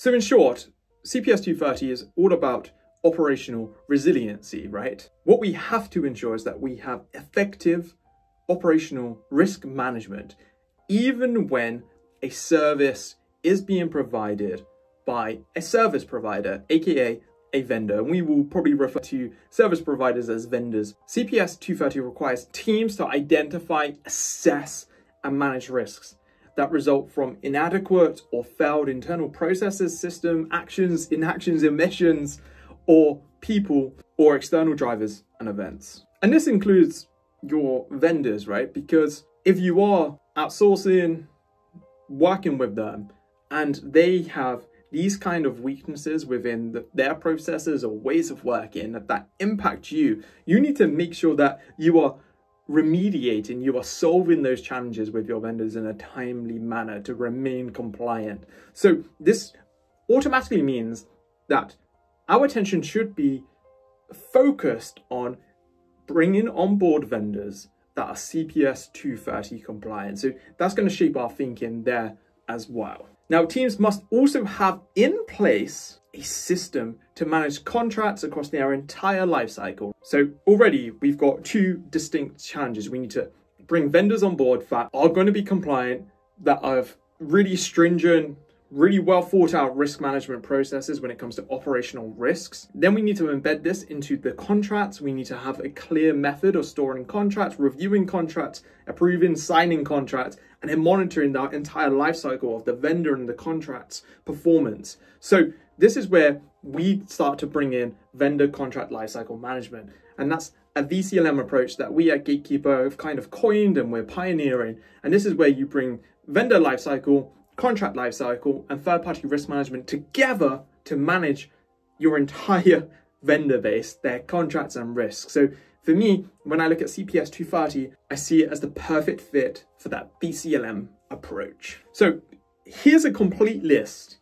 So in short, CPS 230 is all about operational resiliency, right? What we have to ensure is that we have effective operational risk management, even when a service is being provided by a service provider, aka a vendor, and we will probably refer to service providers as vendors. CPS 230 requires teams to identify, assess, and manage risks that result from inadequate or failed internal processes, system, actions, inactions, emissions, or people or external drivers and events. And this includes your vendors, right? Because if you are outsourcing, working with them, and they have these kind of weaknesses within the, their processes or ways of working that, that impact you, you need to make sure that you are remediating, you are solving those challenges with your vendors in a timely manner to remain compliant. So this automatically means that our attention should be focused on bringing on board vendors that are CPS 230 compliant. So that's going to shape our thinking there as well. Now, teams must also have in place a system to manage contracts across their entire life cycle. So already we've got two distinct challenges. We need to bring vendors on board that are going to be compliant, that have really stringent really well thought out risk management processes when it comes to operational risks. Then we need to embed this into the contracts. We need to have a clear method of storing contracts, reviewing contracts, approving, signing contracts, and then monitoring the entire life cycle of the vendor and the contract's performance. So this is where we start to bring in vendor contract lifecycle management. And that's a VCLM approach that we at Gatekeeper have kind of coined and we're pioneering. And this is where you bring vendor lifecycle contract lifecycle, and third-party risk management together to manage your entire vendor base, their contracts and risks. So for me, when I look at CPS 230, I see it as the perfect fit for that VCLM approach. So here's a complete list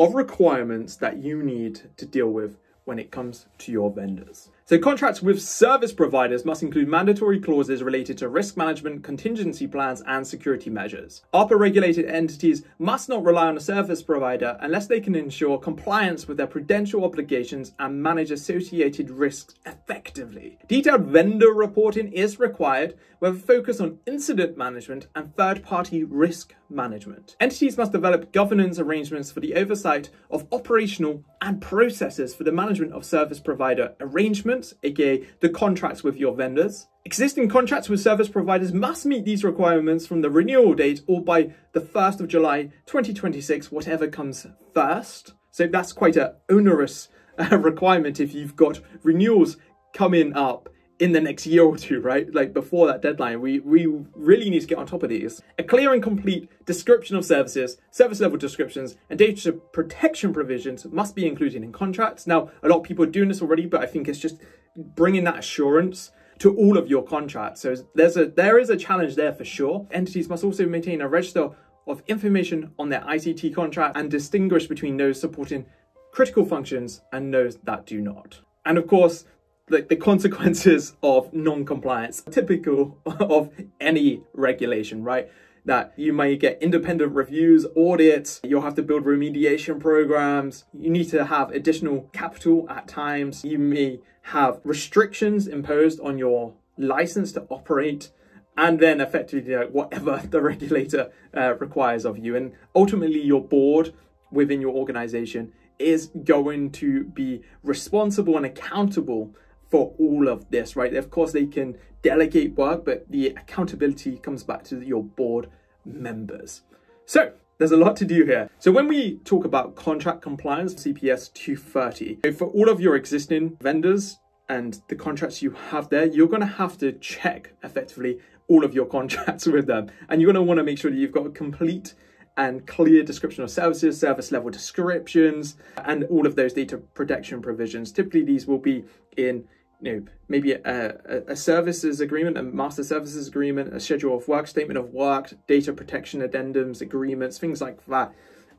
of requirements that you need to deal with when it comes to your vendors. So contracts with service providers must include mandatory clauses related to risk management, contingency plans, and security measures. APRA regulated entities must not rely on a service provider unless they can ensure compliance with their prudential obligations and manage associated risks effectively. Detailed vendor reporting is required with a focus on incident management and third-party risk management. Entities must develop governance arrangements for the oversight of operational and processes for the management of service provider arrangements aka the contracts with your vendors. Existing contracts with service providers must meet these requirements from the renewal date or by the 1st of July 2026, whatever comes first. So that's quite an onerous uh, requirement if you've got renewals coming up in the next year or two, right? Like before that deadline, we, we really need to get on top of these. A clear and complete description of services, service level descriptions, and data protection provisions must be included in contracts. Now, a lot of people are doing this already, but I think it's just bringing that assurance to all of your contracts. So there's a there is a challenge there for sure. Entities must also maintain a register of information on their ICT contract and distinguish between those supporting critical functions and those that do not. And of course, like the consequences of non-compliance, typical of any regulation, right? That you may get independent reviews, audits, you'll have to build remediation programs, you need to have additional capital at times, you may have restrictions imposed on your license to operate, and then effectively you know, whatever the regulator uh, requires of you. And ultimately, your board within your organization is going to be responsible and accountable for all of this, right? Of course, they can delegate work, but the accountability comes back to your board members. So there's a lot to do here. So when we talk about contract compliance, CPS 230, for all of your existing vendors and the contracts you have there, you're going to have to check effectively all of your contracts with them. And you're going to want to make sure that you've got a complete and clear description of services, service level descriptions, and all of those data protection provisions. Typically, these will be in you know, maybe a, a, services agreement, a master services agreement, a schedule of work, statement of work, data protection addendums, agreements, things like that.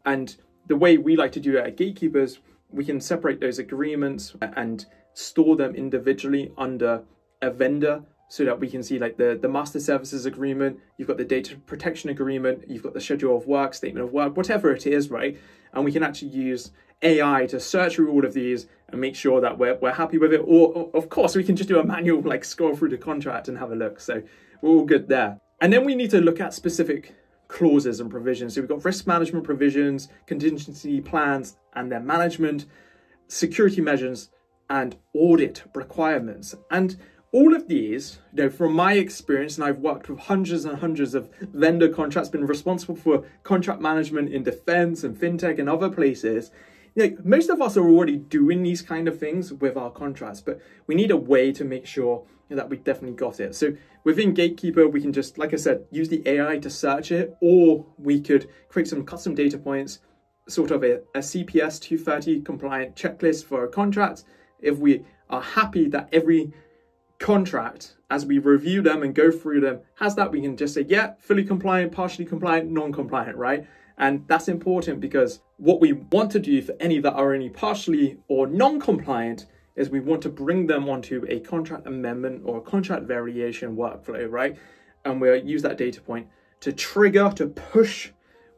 And the way we like to do it at Gatekeepers, we can separate those agreements and store them individually under a vendor so that we can see like the, the master services agreement, you've got the data protection agreement, you've got the schedule of work, statement of work, whatever it is, right? And we can actually use AI to search through all of these and make sure that we're, we're happy with it. Or, of course, we can just do a manual, like scroll through the contract and have a look. So we're all good there. And then we need to look at specific clauses and provisions. So we've got risk management provisions, contingency plans and their management, security measures, and audit requirements. And all of these, you know, from my experience, and I've worked with hundreds and hundreds of vendor contracts, been responsible for contract management in defense and fintech and other places. Most of us are already doing these kind of things with our contracts, but we need a way to make sure that we definitely got it. So within Gatekeeper, we can just, like I said, use the AI to search it, or we could create some custom data points, sort of a, a CPS 230 compliant checklist for a contract. If we are happy that every contract, as we review them and go through them, has that, we can just say, yeah, fully compliant, partially compliant, non-compliant, right? And that's important because what we want to do for any that are only partially or non-compliant is we want to bring them onto a contract amendment or contract variation workflow, right? And we'll use that data point to trigger, to push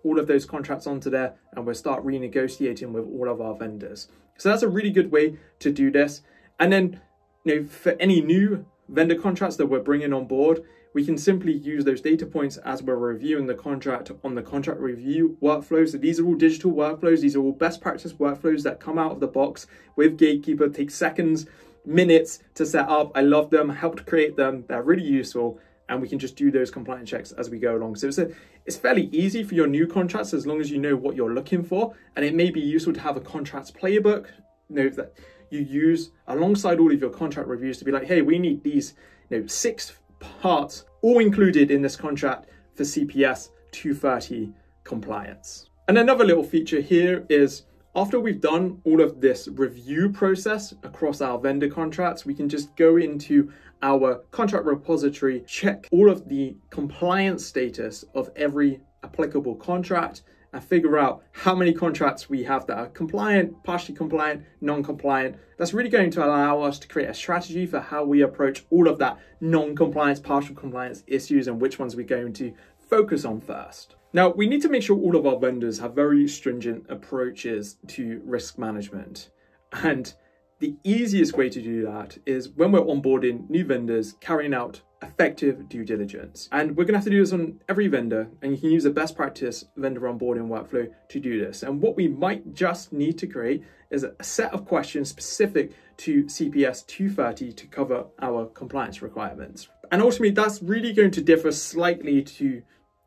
all of those contracts onto there, and we'll start renegotiating with all of our vendors. So that's a really good way to do this. And then, you know, for any new vendor contracts that we're bringing on board, we can simply use those data points as we're reviewing the contract on the contract review workflow. So these are all digital workflows. These are all best practice workflows that come out of the box with Gatekeeper, take seconds, minutes to set up. I love them, helped create them. They're really useful and we can just do those compliance checks as we go along. So it's, a, it's fairly easy for your new contracts as long as you know what you're looking for. And it may be useful to have a contracts playbook, you know, that you use alongside all of your contract reviews to be like, hey, we need these you know, six parts all included in this contract for CPS 230 compliance. And another little feature here is after we've done all of this review process across our vendor contracts, we can just go into our contract repository, check all of the compliance status of every applicable contract, and figure out how many contracts we have that are compliant, partially compliant, non-compliant. That's really going to allow us to create a strategy for how we approach all of that non-compliance, partial compliance issues and which ones we're going to focus on first. Now, we need to make sure all of our vendors have very stringent approaches to risk management. And the easiest way to do that is when we're onboarding new vendors, carrying out effective due diligence. And we're gonna have to do this on every vendor and you can use a best practice vendor onboarding workflow to do this. And what we might just need to create is a set of questions specific to CPS 230 to cover our compliance requirements. And ultimately that's really going to differ slightly to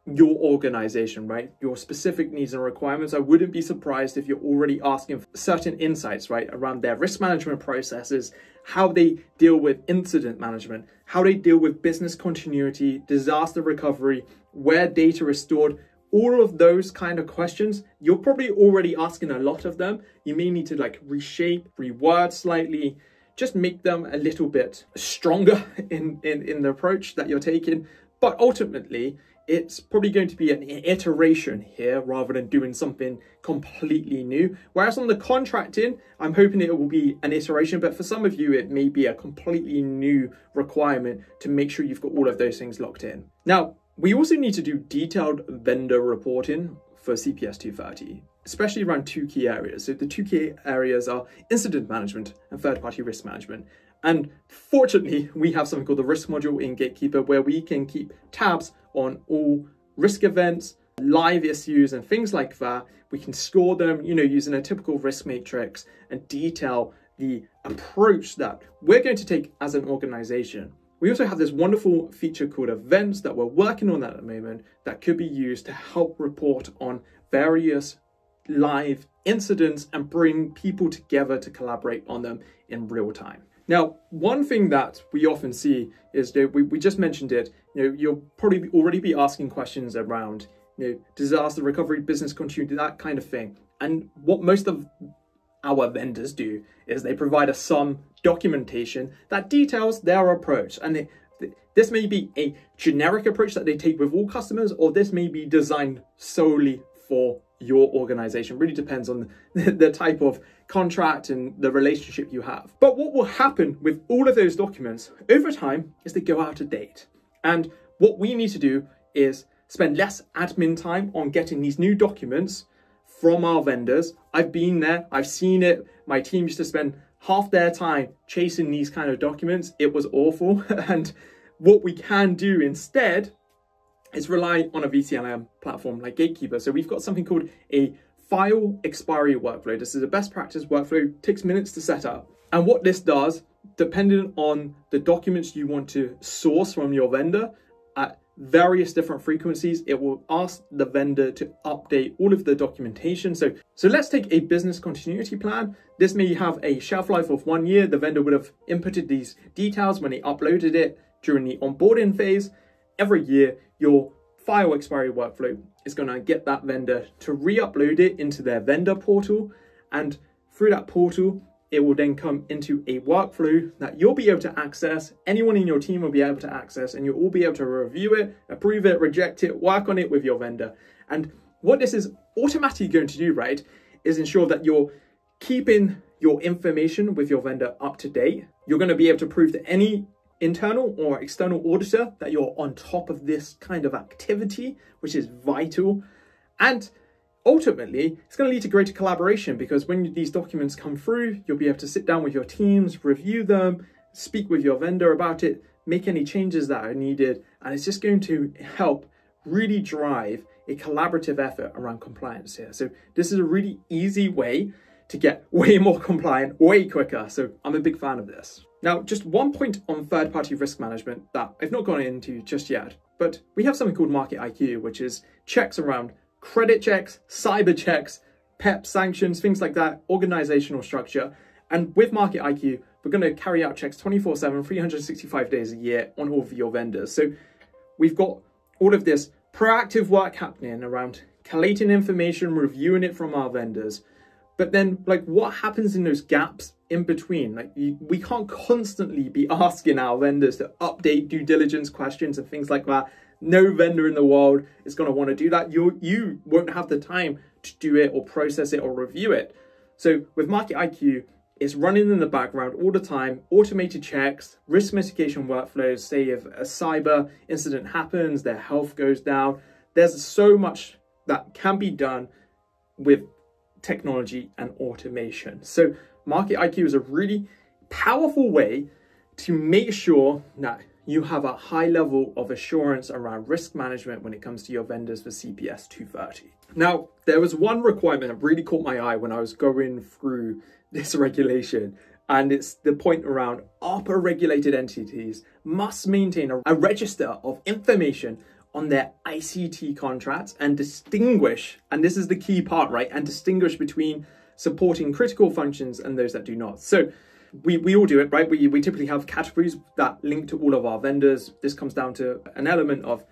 your organization, right? Your specific needs and requirements. I wouldn't be surprised if you're already asking for certain insights, right, around their risk management processes, how they deal with incident management, how they deal with business continuity, disaster recovery, where data is stored, all of those kind of questions, you're probably already asking a lot of them. You may need to like reshape, reword slightly, just make them a little bit stronger in, in, in the approach that you're taking. But ultimately, it's probably going to be an iteration here rather than doing something completely new. Whereas on the contracting, I'm hoping it will be an iteration, but for some of you, it may be a completely new requirement to make sure you've got all of those things locked in. Now, we also need to do detailed vendor reporting for CPS 230, especially around two key areas. So the two key areas are incident management and third-party risk management. And fortunately, we have something called the risk module in Gatekeeper where we can keep tabs on all risk events, live issues and things like that. We can score them, you know, using a typical risk matrix and detail the approach that we're going to take as an organization. We also have this wonderful feature called events that we're working on at the moment that could be used to help report on various live incidents and bring people together to collaborate on them in real time. Now, one thing that we often see is that we, we just mentioned it, you know, you'll probably already be asking questions around, you know, disaster recovery, business continuity, that kind of thing. And what most of our vendors do is they provide us some documentation that details their approach. And they, this may be a generic approach that they take with all customers, or this may be designed solely for your organization. Really depends on the, the type of contract and the relationship you have. But what will happen with all of those documents over time is they go out of date. And what we need to do is spend less admin time on getting these new documents from our vendors. I've been there, I've seen it. My team used to spend half their time chasing these kind of documents. It was awful. and what we can do instead is rely on a VCLM platform like Gatekeeper. So we've got something called a file expiry workflow. This is a best practice workflow, takes minutes to set up. And what this does, depending on the documents you want to source from your vendor at various different frequencies, it will ask the vendor to update all of the documentation. So, so let's take a business continuity plan. This may have a shelf life of one year. The vendor would have inputted these details when they uploaded it during the onboarding phase. Every year, your file expiry workflow is going to get that vendor to re-upload it into their vendor portal. And through that portal, it will then come into a workflow that you'll be able to access, anyone in your team will be able to access, and you'll all be able to review it, approve it, reject it, work on it with your vendor. And what this is automatically going to do, right, is ensure that you're keeping your information with your vendor up to date. You're going to be able to prove to any internal or external auditor that you're on top of this kind of activity, which is vital. And ultimately, it's going to lead to greater collaboration because when these documents come through, you'll be able to sit down with your teams, review them, speak with your vendor about it, make any changes that are needed, and it's just going to help really drive a collaborative effort around compliance here. So this is a really easy way to get way more compliant way quicker. So I'm a big fan of this. Now, just one point on third-party risk management that I've not gone into just yet, but we have something called Market IQ, which is checks around credit checks, cyber checks, PEP sanctions, things like that, organizational structure. And with Market IQ, we're going to carry out checks 24 7, 365 days a year on all of your vendors. So we've got all of this proactive work happening around collating information, reviewing it from our vendors. But then, like, what happens in those gaps in between? Like, we can't constantly be asking our vendors to update due diligence questions and things like that no vendor in the world is going to want to do that. You, you won't have the time to do it or process it or review it. So with Market IQ, it's running in the background all the time, automated checks, risk mitigation workflows, say if a cyber incident happens, their health goes down. There's so much that can be done with technology and automation. So Market IQ is a really powerful way to make sure that you have a high level of assurance around risk management when it comes to your vendors for CPS 230. Now, there was one requirement that really caught my eye when I was going through this regulation, and it's the point around APRA regulated entities must maintain a, a register of information on their ICT contracts and distinguish, and this is the key part, right, and distinguish between supporting critical functions and those that do not. So we, we all do it, right? We, we typically have categories that link to all of our vendors. This comes down to an element of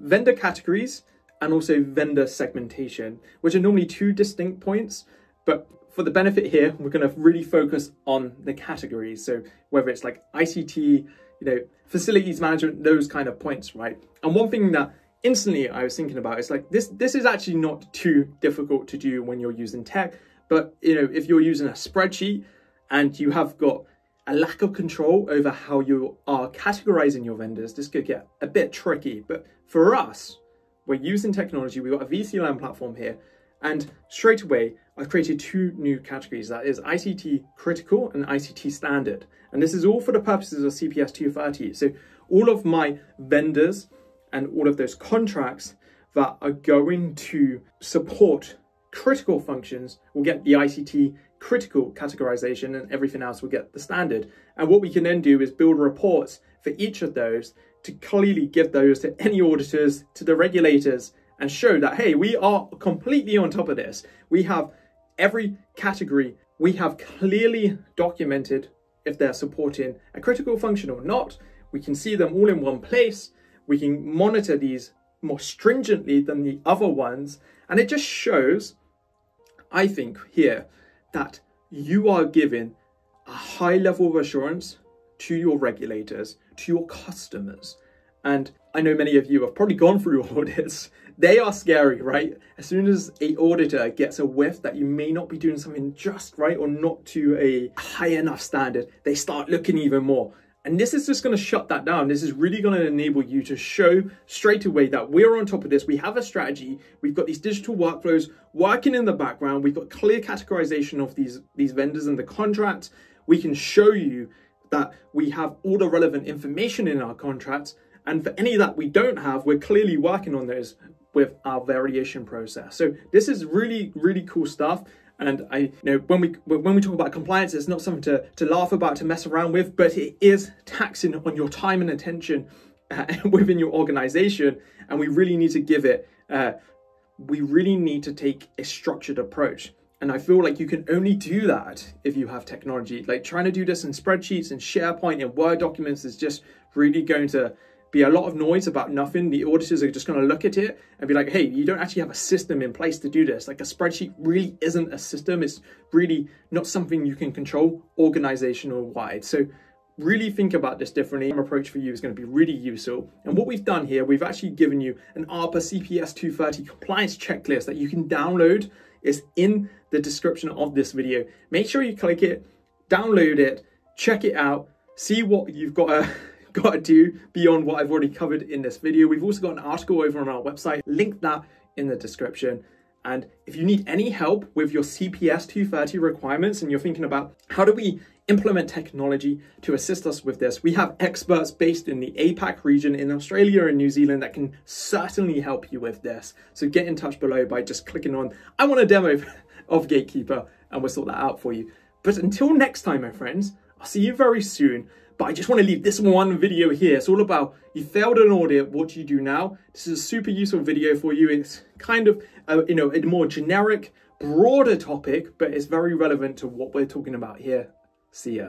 vendor categories and also vendor segmentation, which are normally two distinct points. But for the benefit here, we're going to really focus on the categories. So whether it's like ICT, you know, facilities management, those kind of points, right? And one thing that instantly I was thinking about is like this, this is actually not too difficult to do when you're using tech. But, you know, if you're using a spreadsheet, and you have got a lack of control over how you are categorizing your vendors, this could get a bit tricky. But for us, we're using technology. We've got a VCLM platform here. And straight away, I've created two new categories. That is ICT critical and ICT standard. And this is all for the purposes of CPS 230. So all of my vendors and all of those contracts that are going to support critical functions will get the ICT critical categorization and everything else will get the standard. And what we can then do is build reports for each of those to clearly give those to any auditors, to the regulators, and show that, hey, we are completely on top of this. We have every category, we have clearly documented if they're supporting a critical function or not. We can see them all in one place. We can monitor these more stringently than the other ones. And it just shows, I think, here that you are giving a high level of assurance to your regulators, to your customers. And I know many of you have probably gone through audits they are scary, right? As soon as a auditor gets a whiff that you may not be doing something just right or not to a high enough standard, they start looking even more. And this is just going to shut that down. This is really going to enable you to show straight away that we're on top of this. We have a strategy. We've got these digital workflows working in the background. We've got clear categorization of these, these vendors and the contracts. We can show you that we have all the relevant information in our contracts. And for any that we don't have, we're clearly working on those with our variation process. So this is really, really cool stuff. And I, you know, when we when we talk about compliance, it's not something to, to laugh about, to mess around with, but it is taxing on your time and attention uh, within your organization. And we really need to give it, uh, we really need to take a structured approach. And I feel like you can only do that if you have technology. Like trying to do this in spreadsheets and SharePoint and Word documents is just really going to be a lot of noise about nothing. The auditors are just going to look at it and be like, hey, you don't actually have a system in place to do this. Like a spreadsheet really isn't a system. It's really not something you can control organizational wide. So really think about this differently. My approach for you is going to be really useful. And what we've done here, we've actually given you an APRA CPS 230 compliance checklist that you can download. It's in the description of this video. Make sure you click it, download it, check it out, see what you've got to got to do beyond what I've already covered in this video. We've also got an article over on our website, link that in the description. And if you need any help with your CPS 230 requirements and you're thinking about how do we implement technology to assist us with this, we have experts based in the APAC region in Australia and New Zealand that can certainly help you with this. So get in touch below by just clicking on, I want a demo of Gatekeeper and we'll sort that out for you. But until next time, my friends, I'll see you very soon. But I just want to leave this one video here. It's all about you failed an audit, what do you do now? This is a super useful video for you. It's kind of, you know, a more generic, broader topic, but it's very relevant to what we're talking about here. See ya.